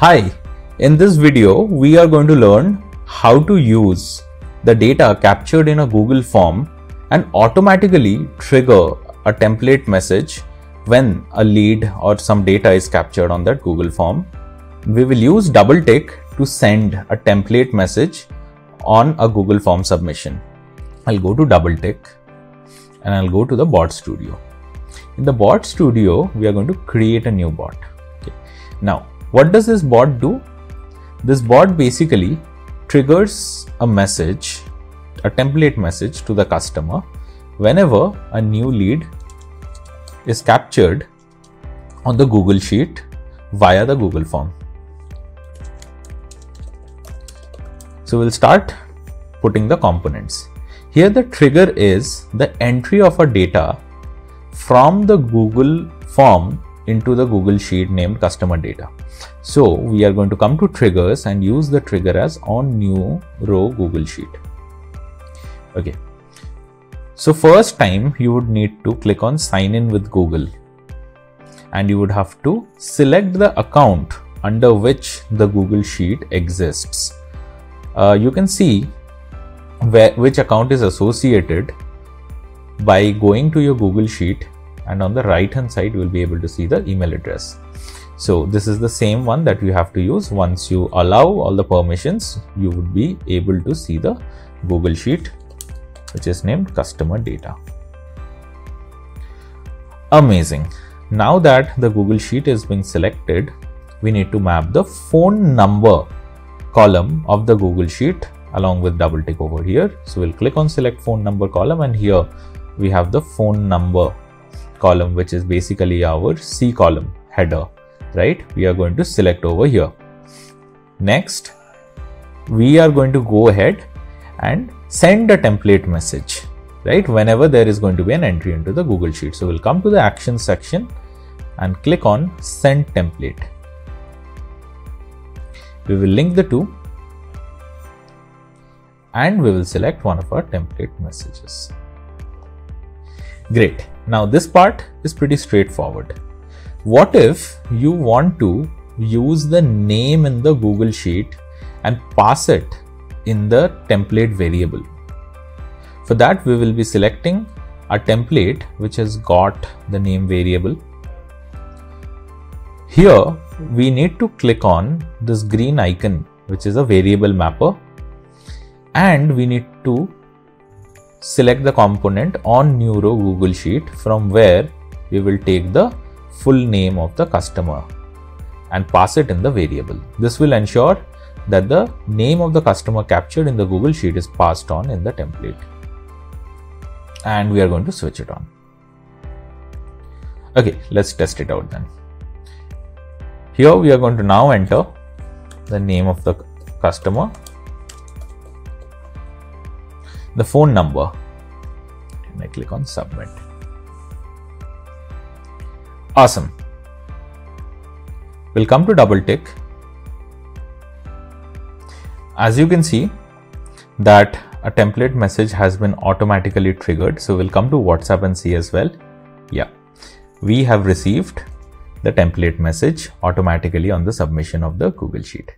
Hi, in this video we are going to learn how to use the data captured in a Google form and automatically trigger a template message when a lead or some data is captured on that Google form. We will use DoubleTick to send a template message on a Google form submission. I'll go to DoubleTick and I'll go to the bot studio. In the bot studio, we are going to create a new bot. Okay. Now, what does this bot do? This bot basically triggers a message, a template message to the customer whenever a new lead is captured on the Google Sheet via the Google form. So we'll start putting the components. Here the trigger is the entry of a data from the Google form into the Google Sheet named customer data. So we are going to come to triggers and use the trigger as on new row Google Sheet. Okay. So first time you would need to click on sign in with Google and you would have to select the account under which the Google Sheet exists. Uh, you can see where, which account is associated by going to your Google Sheet and on the right hand side you will be able to see the email address. So this is the same one that you have to use. Once you allow all the permissions, you would be able to see the Google Sheet which is named customer data. Amazing. Now that the Google Sheet is being selected, we need to map the phone number column of the Google Sheet along with DoubleTick over here. So we'll click on select phone number column and here we have the phone number column which is basically our C column header, right? We are going to select over here. Next, we are going to go ahead and send a template message, right? Whenever there is going to be an entry into the Google Sheet. So we'll come to the action section and click on send template. We will link the two and we will select one of our template messages. Great. Now this part is pretty straightforward. What if you want to use the name in the Google Sheet and pass it in the template variable? For that, we will be selecting a template which has got the name variable. Here, we need to click on this green icon, which is a variable mapper and we need to select the component on new row Google Sheet from where we will take the full name of the customer and pass it in the variable. This will ensure that the name of the customer captured in the Google Sheet is passed on in the template. And we are going to switch it on. Okay, let's test it out then. Here we are going to now enter the name of the customer the phone number and I click on submit. Awesome. We'll come to DoubleTick. As you can see that a template message has been automatically triggered. So we'll come to WhatsApp and see as well. Yeah, we have received the template message automatically on the submission of the Google Sheet.